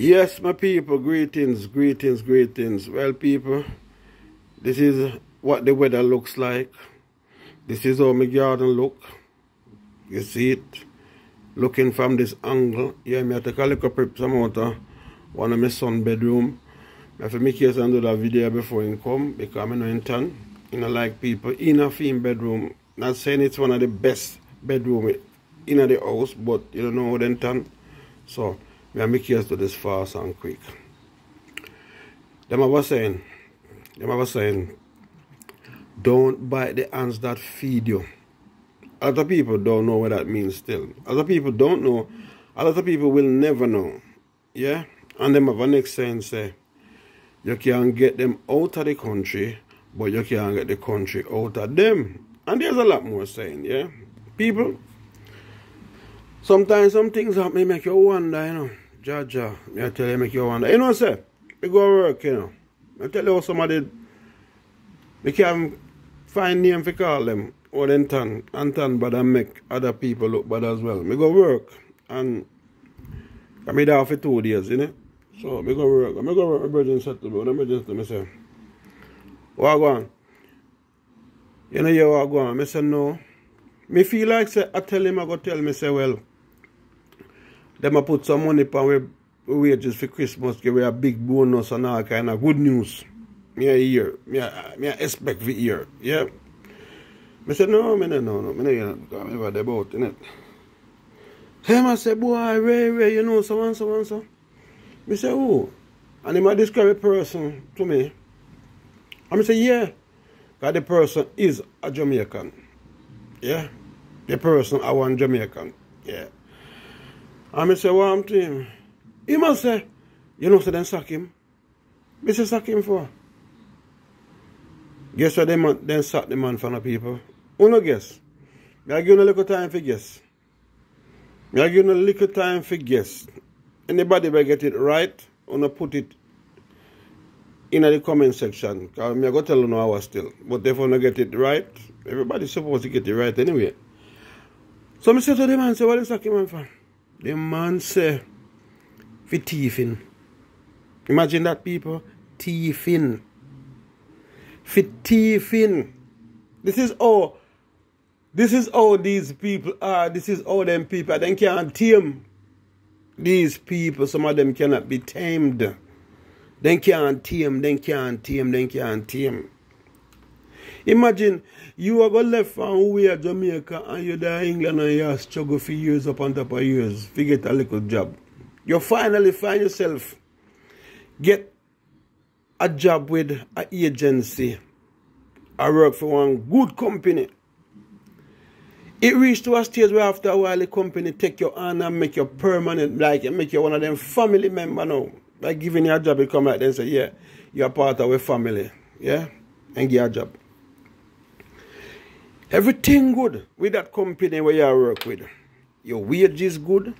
Yes, my people, greetings, greetings, greetings. Well, people, this is what the weather looks like. This is how my garden look. You see it? Looking from this angle. Yeah, me I take a little prep some out of one of my son bedroom. I to make case and do that video before he come because I'm in town. You know, like people in a theme bedroom. Not saying it's one of the best bedroom in the house, but you don't know how they. So we are making to this fast and quick. Them I was saying, them I was saying, don't bite the hands that feed you. Other people don't know what that means still. Other people don't know. Other people will never know. Yeah? And them have a next saying say, you can get them out of the country, but you can't get the country out of them. And there's a lot more saying, yeah? People, sometimes some things happen make you wonder, you know. Jaja, me I tell you, make you wonder. You know what I say? We go work, you know. I tell you how somebody, we can find name for call them, or then turn, bad and make other people look bad as well. Me go work, and I made there for two days, you know. So, me go work, I go work, brother said to me, when my brother to me say, what go on? You know, you what go on? I say, no. Me feel like, say, I tell him, I go tell me, say, well, them I put some money on we wages for Christmas, give we a big bonus and all kind of good news. Me a hear, me a, me a expect for hear, yeah. I said, no, me no, no, no, me no hear that because I never about? Him I say, boy, Ray, Ray, you know, so and so and so. Me say, who? And he might describe a person to me. I say, yeah. Because the person is a Jamaican. Yeah. The person I want Jamaican. Yeah. And I say, what I'm him? He must say, you know, so then sack him. Me say, sack him for. Guess what they man, then sack the man for the people? Who no guess? I give you a little time for guess. I give you a little time for guess. Anybody will get it right, wanna put it in the comment section. Because me I go tell you no hour still. But if you get it right, everybody's supposed to get it right anyway. So me say to the man, say, what is sack man for? The man say, for thieving. Imagine that people, thieving. For thieving. This is all, this is all these people are. This is all them people. They can't tame these people. Some of them cannot be tamed. They can't tame, they can't tame, they can't tame. Imagine you are going left from where Jamaica and you're there England and you struggle for years up on top of years to get a little job. You finally find yourself get a job with an agency. I work for one good company. It reached to a stage where after a while the company take your hand and make you permanent, like you make you one of them family member now. By giving you a job, it come like and say, yeah, you're part of a family. Yeah? And get a job. Everything good with that company where you work with. Your wage is good.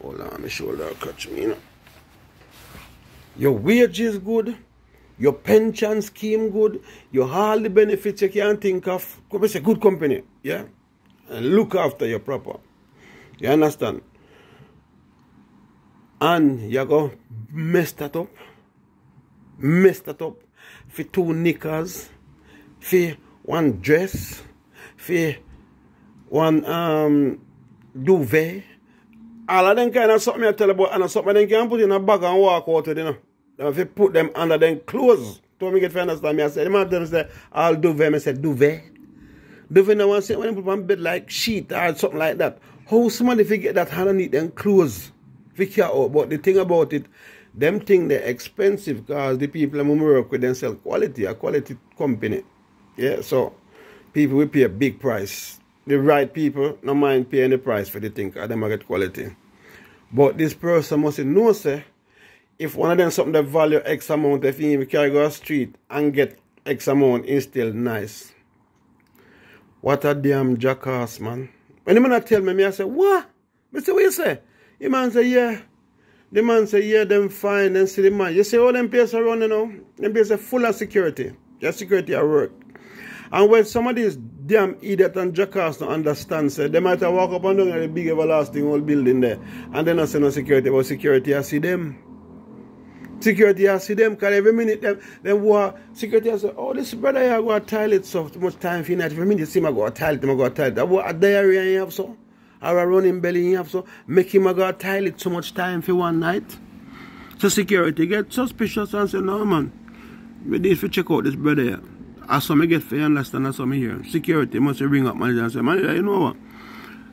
Hold on, my shoulder catch me, you know. Your wage is good. Your pension scheme good. Your all the benefits you can think of. It's a good company, yeah? And look after your proper. You understand? And you go mess that up. Mess that up. For two knickers. For one dress for one um, duvet. All of them kind of something I tell about and something they can put in a bag and walk out with, you know. If you put them under them clothes. To me get to understand me, I said, the man them say, all duvet, I said, duvet. Duvet now I say, when you put on bed like sheet or something like that, how somebody if you get that underneath them clothes? Figure out. But the thing about it, them thing they're expensive because the people who work with them sell quality, a quality company. Yeah, so people will pay a big price. The right people no mind paying the price for the thing because them get quality. But this person must know, say, if one of them something that value X amount, if he can go a street and get X amount, it's still nice. What a damn jackass, man. When the man tell me, me I say, what? I say, what you say? The man say, yeah. The man say, yeah, them fine, then see the man. You see all them places around, you know? Them places full of security. Just security at work. And when some of these damn idiot and jackass don't understand, say, they might have walk up and down the big everlasting old building there. And then I say no security, but security, I see them. Security I see them because every minute them them war security I say, Oh this brother here go to toilet so much time for night. Every minute you see him go to toilet, him go to toilet. That what a diarrhea you have so or a running belly you have so make him go to toilet so much time for one night. So security get suspicious and say, No man, we need to check out this brother here. As some get for understand as some here. Security must ring up manager and say, Manager, you know what?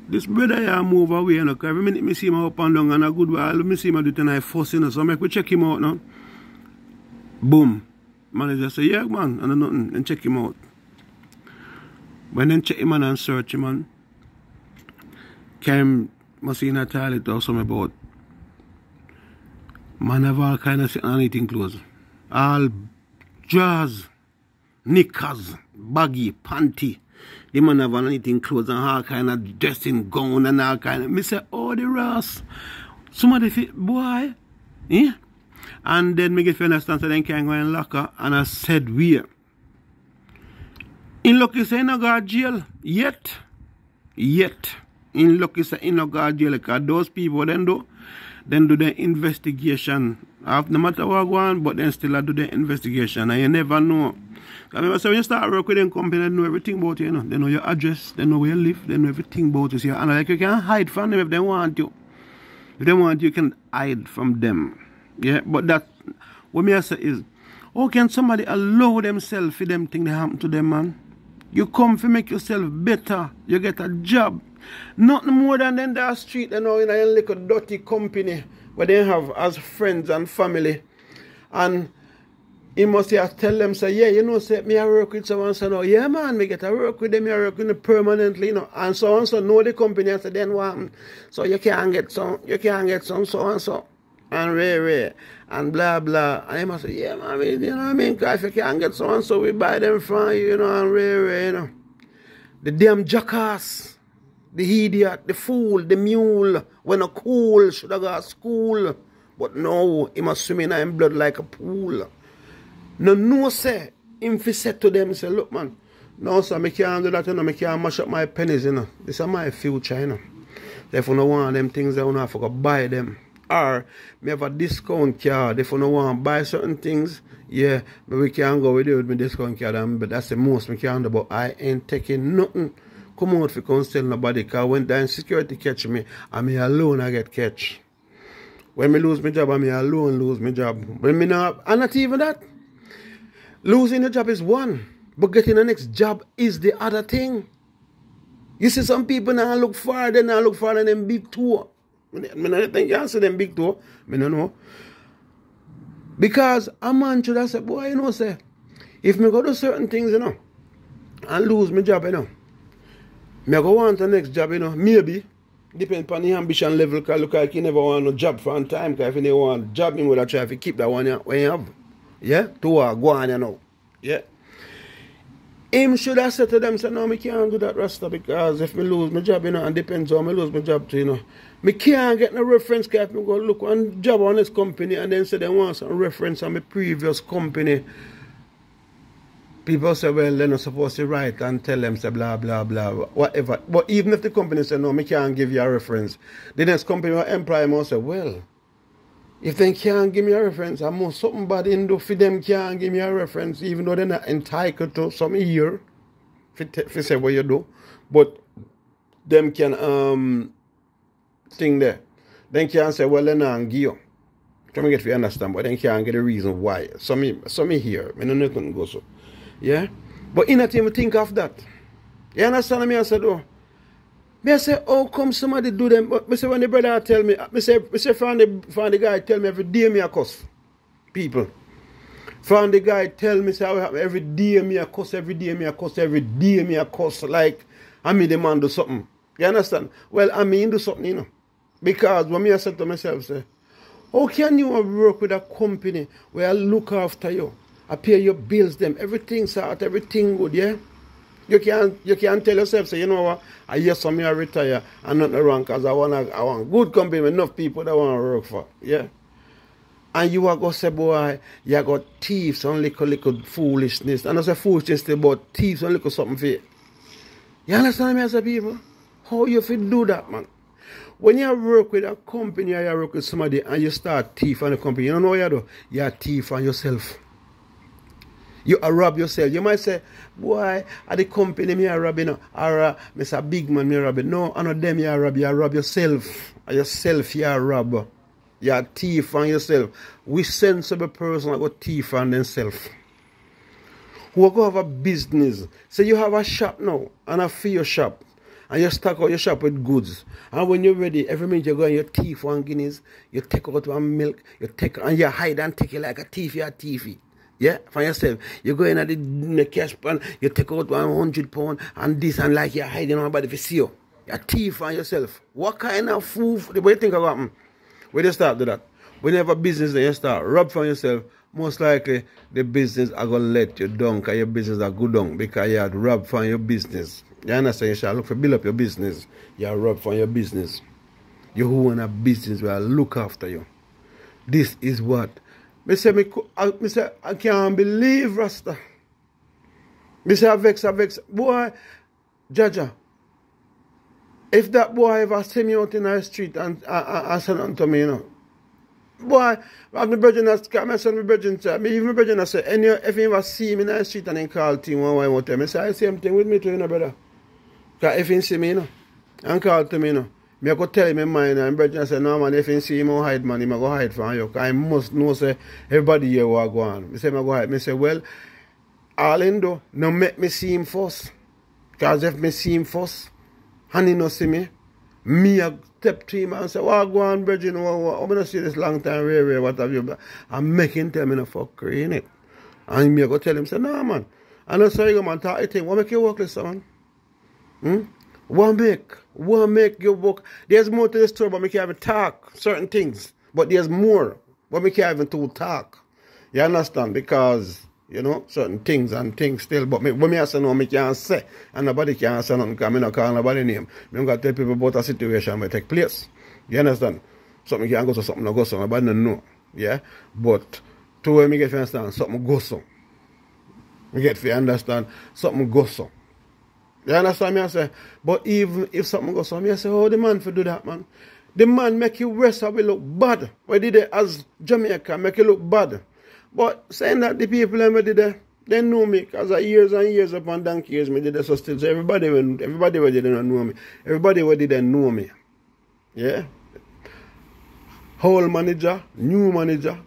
This brother here move away, you every minute me see him up and down and a good while, me see him do tonight fuss, you know, so make we check him out now. Boom. Manager say, yeah, man, and nothing, and check him out. When then check him on and search him on, came, must see in a toilet or something about, man have all kind of anything clothes. All jazz, knickers, baggy, panty, the man have anything clothes and all kind of dressing gown and all kind of. Me say, oh, the Ross. Somebody fit, boy. Yeah? And then me get to understand, so then can go in locker. And I said, where? In lucky say, no go jail. Yet. Yet. In lucky say, in no jail. Because those people, then do, then do the investigation. No matter what go on, but then still I do the investigation. And you never know. I remember so when you start work with them company, they know everything about you, you know. They know your address, they know where you live, they know everything about you. And like you can hide from them if they want you. If they want you, you can hide from them. Yeah, but that what me I say is, how can somebody allow themselves for them thing that happen to them, man? You come to make yourself better. You get a job. Nothing more than in that street, you know, in a little dirty company where they have as friends and family. And he must have tell them, say, yeah, you know, say, me I work with someone, so no, yeah, man, me get to work with them, I work with them permanently, you know, and so on, so know the company, and so then what So you can't get some, you can't get some, so and so, and rare, rare, and blah, blah. And he must say, yeah, man, you know what I mean, Because if you can't get so and so, we buy them from you, you know, and rare, rare, you know. The damn jackass, the idiot, the fool, the mule, when a cool, should have got school. But no, he must swim in his blood like a pool. No, no, say, him fi say to them, say, look, man, no, sir, I can't do that, you know, I can't mash up my pennies, you know. This is my future, you know. If you don't want them things, I have to buy them. Or, me have a discount card. If you don't want buy certain things, yeah, but we can't go with it with my discount card, but that's the most we can do. But I ain't taking nothing come out for come tell nobody, because when the security catch me, I'm alone I get catch. When me lose my job, I'm alone lose my job. When me not, and not even that. Losing a job is one, but getting the next job is the other thing. You see, some people now look far, they now look far than them big tour. I don't think you answer them big tour. I don't know. Because a man should have said, boy, you know, say, if me go do certain things, you know, and lose my job, you know, me go want the next job, you know, maybe, depend on the ambition level, because look like you never want no job for a time, because if you never want a job, you would try to keep that one when you have. Yeah? To uh, go on, you know. Yeah? Him should have said to them, say, no, me can't do that, Rasta, because if me lose my job, you know, and depends on me lose my job too, you know. Me can't get no reference card. Me go look one job on this company and then say they want some reference on my previous company. People say, well, they're not supposed to write and tell them, say, blah, blah, blah, whatever. But even if the company say, no, me can't give you a reference, the next company or employer must say, well, if they can't give me a reference, I must something bad in do for them can't give me a reference, even though they're not entitled to some year. If you say what you do. But them can um thing there. Then can say, well then I'm give you. Come get you understand, but then can't get a reason why. some so me here. Me no nothing go so. Yeah? But in a team think of that. You understand me I said oh me say, how come somebody do them? But me say when the brother tell me, me say, me say from the, from the guy tell me every day me a cuss. People. From the guy tell me say every day me a cuss, every day me a cuss, every day me a cuss. Like, I mean the man do something. You understand? Well, I mean do something, you know. Because when me I said to myself, say, how can you work with a company where I look after you? I pay your bills, them, everything's out, everything good, yeah? You can't you can't tell yourself, say, you know what, I hear some I retire and nothing wrong because I want I want good company enough people that want to work for. Yeah. And you are going to say, boy, you got thieves and little, little foolishness. And I say foolishness, but thieves and little something for you. You understand me as a people? How you feel do that, man? when you work with a company or you work with somebody and you start thief on the company, you know what you do? You're thief on yourself. You are rob yourself. You might say, boy, at the company me are robbing, or uh, Mr. Big Man me robbing. No, I know them you are rob, you are rob yourself. Yourself you are rob. You are thief on yourself. We sensible person that go thief on themselves. Who go have a business. Say you have a shop now, and a fear shop and you stock out your shop with goods. And when you're ready, every minute you go and you thief one guineas, you take out one milk, you take and you hide and take it like a thief, you're a thiefy. Yeah, for yourself. You go in at the, the cash pan, you take out 100 pound and this and like you're hiding nobody to see you. You're thief on yourself. What kind of fool, what do you think about them? When you start do that? When you have a business and you start rob for yourself, most likely the business are going to let you down because your business are good down because you had robbed from your business. You understand? You shall look for build up your business. You are rob from your business. You who want a business will look after you. This is what I, uh, me say, I can't believe Rasta. Me say, I vex, I vex. Boy, Jaja, if that boy ever see me out in the street and I, I, I said unto me, you know, boy, I'm the brethren, I say, my son, my brethren, say, me even my brethren, I say, any, if you ever see me in the street and then call team one way, one time, I say, I same thing with me too, you know, brother. Because if you see me, you know, and call to me, you know, me I go tell him in mind and brother say, no man, if you see him hide man, he go hide from you. I must know say everybody here will go on. Me say me go hide. Me say, well, all in no make me see him first. Because if me see him first, and he no see me, me I step to him and say, what go on, brother, you know, I'm gonna see this long time, rare, rare, what have you. I'm making tell me no fuckery, in it. And me I go tell him, say, no man. I know so you go man talk to him, what make you work this man? Hmm? What make? What make your book? There's more to the story, but we can't even talk certain things. But there's more, but we can't even to talk. You understand? Because, you know, certain things and things still, but me, when me say no, me can't say. And nobody can say nothing because me not call nobody name. Me to tell people about a situation may take place. You understand? Something can go so, something not go so. Nobody don't know. Yeah? But, to where me get to understand, something go so. Me get to understand, something go so. You understand me? I say, but even if something goes on, I say, oh, the man for do that, man. The man make you rest we look bad. We did it as Jamaica, make you look bad. But saying that the people that did it, they know me because of years and years upon donkey years me did it so still. So everybody when everybody where didn't know me. Everybody where didn't know me. Yeah? Whole manager, new manager,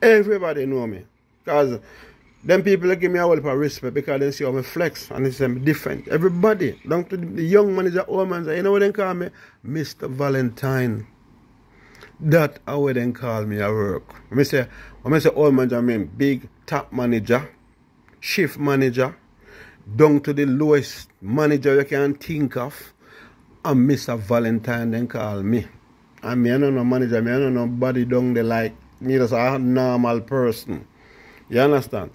everybody know me. Because them people give me a whole of respect because they see how I flex and it's um, different. Everybody, down to the young man is the old man, you know what they call me? Mr. Valentine. That how they call me at work. When I say, when I say old manager, I mean big top manager, shift manager, down to the lowest manager you can think of. And Mr. Valentine then call me. And me, I don't know manager, me, I don't know body down there like me, just a normal person. You understand?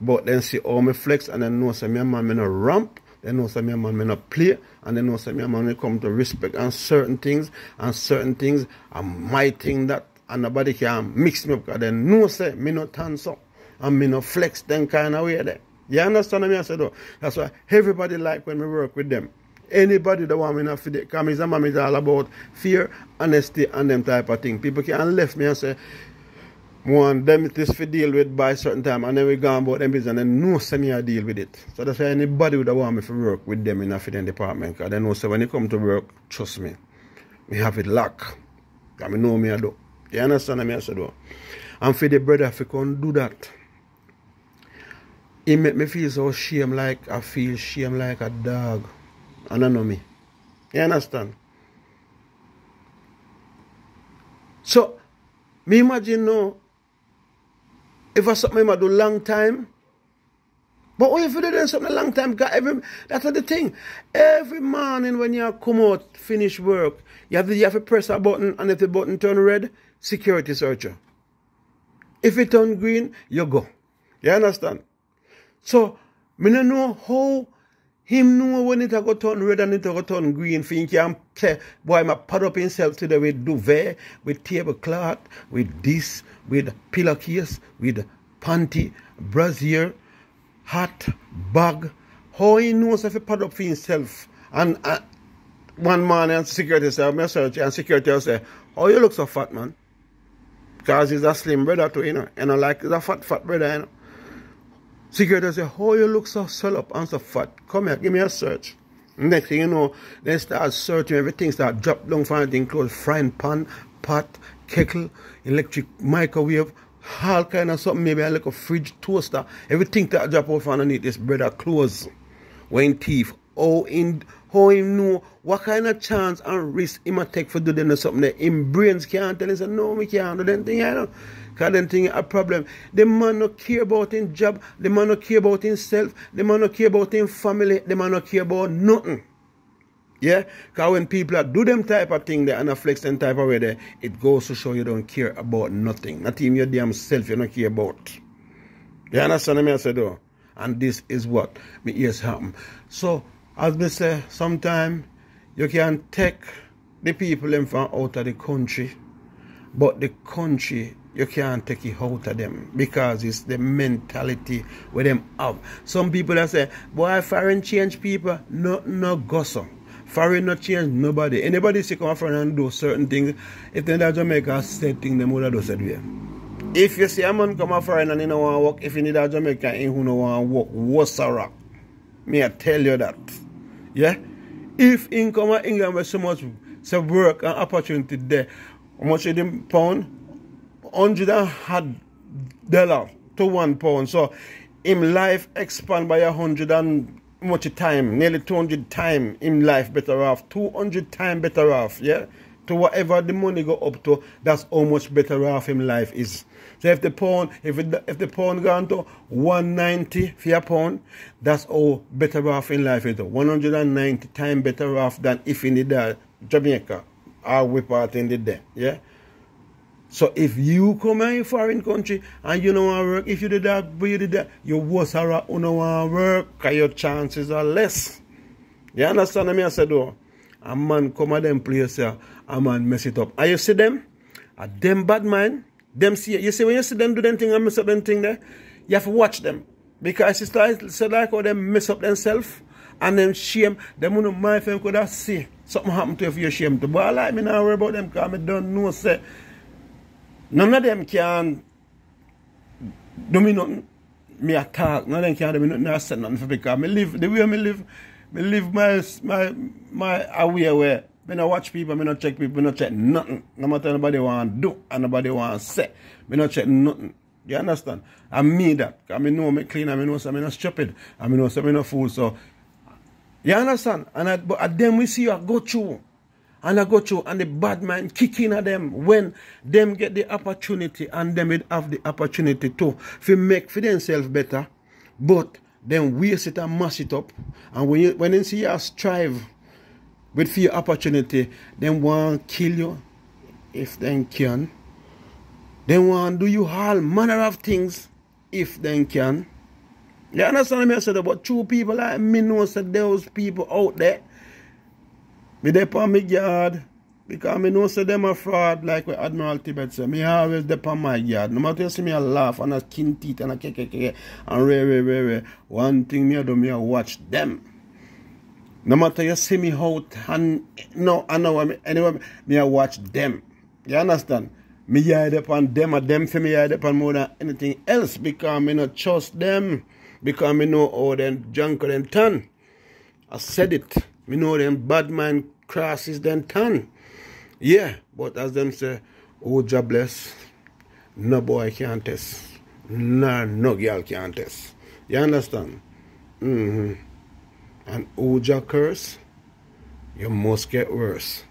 But then see all my flex and then know say me man me no ramp. They know say me man me no play. And they know say me man me come to respect and certain things and certain things are my thing that and nobody can mix me up because they know say me no turn so. And me no flex them kind of way there. You understand what I said though? That's why everybody like when we work with them. Anybody that want me not fit it, because my is all about fear, honesty, and them type of thing. People can left me and say, want them this to deal with by a certain time and then we go about them business and then say me I deal with it. So that's why anybody would want me to work with them in a fitting department because they know say when you come to work, trust me, we have it locked. I know me I do. You understand me I say do? And for the brother if you can do that, it make me feel so shame like I feel shame like a dog. And I know me. You understand? So me imagine no if I something I do long time. But if you do something a long time? Because every, that's the thing. Every morning when you come out, finish work, you have, to, you have to press a button, and if the button turn red, security searcher. If it turn green, you go. You understand? So, me don't know how him know when it go turn red and it go turn green. Can say, boy, I put up himself today with duvet, with tablecloth, with this, with pillowcase, with panty, brassiere, hat, bag. How he knows if he put up for himself and uh, one man and security say, I'm search and security say, Oh, you look so fat, man. Because he's a slim brother too, you know. And I like he's a fat, fat brother, you know. Security say, Oh, you look so swell up and so fat. Come here, give me a search. Next thing you know, they start searching everything, start drop down for anything frying pan, pot, kettle, electric microwave, all kind of something, maybe a little fridge, toaster, everything that drop off underneath this brother clothes, when thief, oh in how him know what kind of chance and risk might take for doing something that him brains can't tell him say no me can't do that thing you know because then thing a problem. The man no care about his job. The man no care about himself. The man no care about his family. The man no care about nothing. Yeah? Because when people are do them type of thing they and flex them type of way there it goes to show you don't care about nothing. Not even your damn self you don't care about. You understand what I said, though and this is what me ears happen. So as we say, sometimes you can take the people in from out of the country, but the country you can't take it out of them because it's the mentality with them have. Some people that say, boy, foreign change people, no, no gossip. Foreign not change nobody. Anybody see come foreign and do certain things, if they don't Jamaica certain thing, them would have said way. If you see a man come from foreign and he don't want to work, if you need a Jamaica, he don't want to work, what's a rock? Me I tell you that. Yeah? If income in England was so much so work and opportunity there, how much is the pound? Hundred and had dollar to one pound. So in life expand by a hundred and much time, nearly two hundred time in life better off. Two hundred time better off, yeah? To whatever the money go up to, that's how much better off in life is. So if the pound, if it, if the pound gone to 190 for a pound, that's all better off in life. It's 190 time better off than if in the Jamaica or we part in the day. Yeah. So if you come in a foreign country and you don't want to work, if you did that, but you did that, your worst are you don't want to work, because your chances are less. You understand what I said though? A man come at them place a man mess it up. And you see them? A them bad man, them see you see when you see them do them thing and mess up them thing there, you have to watch them. Because it's like so like how them mess up themselves and them shame, them mind if them could have see something happen to you if you're ashamed to. But I like me not worry about them because I don't know say none of them can do me nothing. Me attack, none of them can do me nothing I say nothing for because me live the way me live, me live my my my away where me not watch people, me not check people, me not check nothing. No matter nobody want do and nobody want say. Me not check nothing. You understand? I mean that. I know me clean I know so I'm not stupid. I know so I'm not fool. So, you understand? And I, but at them we see you I go through. And I go through and the bad man kicking at them when them get the opportunity and them will have the opportunity to to make for themselves better. But then waste it and mash it up. And when you when they see you strive with few opportunity, them want kill you if they can. They want do you all manner of things if they can. You understand me? I said about two people like me know that those people out there. Me dey on my yard because me know say them a fraud like what Admiral Tibet said. Me always dey on my yard. No matter you see me a laugh and a skin teeth and a keke and re re re re. One thing me I do me I watch them. No matter you see me out and no, I know anyway, me I watch them. You understand? Me yard upon them and them for me yard upon more than anything else because me not trust them. Because me know how them junk them turn. I said it. Me know them bad man crosses them turn. Yeah, but as them say, oh jobless, no boy can't test. Nah, no girl can't test. You understand? Mm-hmm and Oja curse, you must get worse.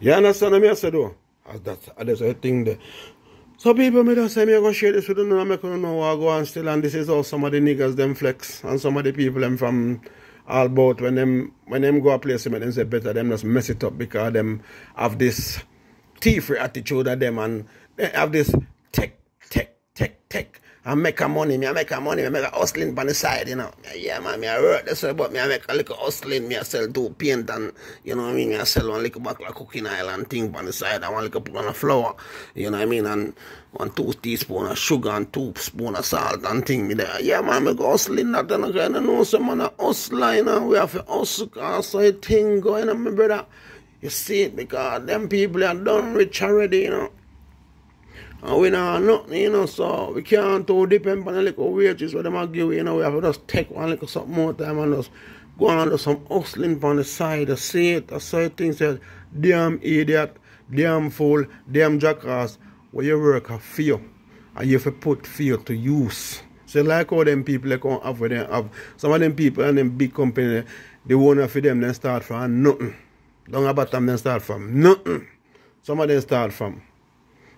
You understand what I say though? That, that's a thing there. So people may just say me I go share this with them and I don't know what I go and still and this is how some of the niggas them flex and some of the people them from all about when them when them go a place and them say better them just mess it up because them have this free attitude of them and they have this tech tech tech tech I make a money, me I make a money, me make a hustling on the side, you know. Yeah, man, me I work this way, but me I make a little hustling, me I sell two paint and, you know what I mean, me I sell one little bottle of cooking oil and thing on the side, and one little put on a flour, you know what I mean, and one two teaspoon of sugar and two spoon of salt and thing me there. Yeah, man, me go hustling that and I know some man a hustler, you know, we have to hustle, so a thing going on, my brother. You see it, because them people are done rich already, you know. And we know nothing, you know, so we can't too depend on the little wages where them give, you know, we have to just take one little something more time and just go on to some hustling on the side, to see it, I say things that damn idiot, damn fool, damn jackass, where you work for you, and you have to put fear to use. So like all them people come have with them have some of them people and them big company they wanna for them then start from nothing. Don't about them then start from nothing. Some of them start from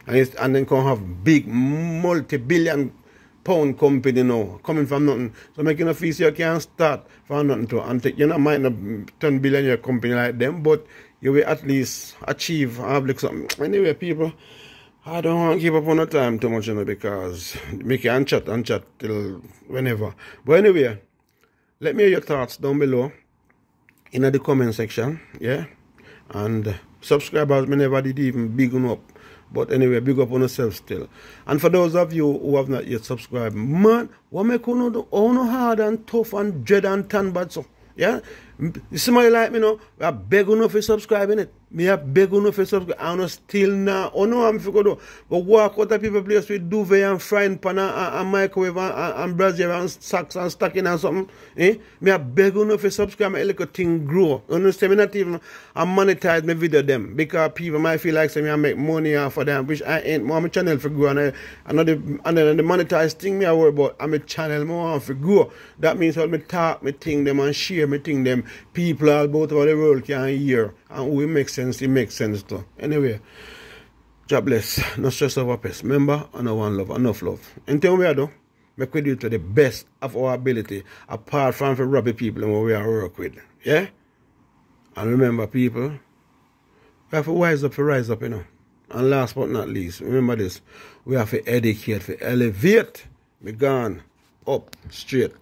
and, and then come have big multi-billion pound company now coming from nothing. So making a fee you can start from nothing to and take, you know might not 10 billion year company like them, but you will at least achieve have like something. Anyway, people, I don't want to keep up on the time too much, you know, because we can chat and chat till whenever. But anyway, let me hear your thoughts down below in the comment section, yeah? And subscribers, me never did even big up but anyway, big up on yourself still. And for those of you who have not yet subscribed, man, what make you do all hard and tough and dread and tan bad so? Yeah? You somebody like me know, I beg you for subscribing it. Me a beg you for subscribe. I don't still now. Oh no, I'm figure do. But walk out of people place with duvet and frying pan and, and, and microwave and, and, and brazier and socks and stocking and something. Eh? Me a beg you for subscribe. My little thing grow. You understand? Me not even I monetize my video them because people might feel like say me I make money off of them, which I ain't. More my channel for grow and I, and the and then the monetize thing me I worry about. I'm a channel more for grow. That means how me talk, me thing them and share me thing them. People all about the world can hear and we make sense, it makes sense too. Anyway, God bless. No stress over pest. Remember, I know one love, enough love. And Anything we do, make we do to the best of our ability, apart from for robbing people and what we are work with. Yeah? And remember, people, we have to wise up to rise up, you know. And last but not least, remember this, we have to educate, to elevate, be gone up straight.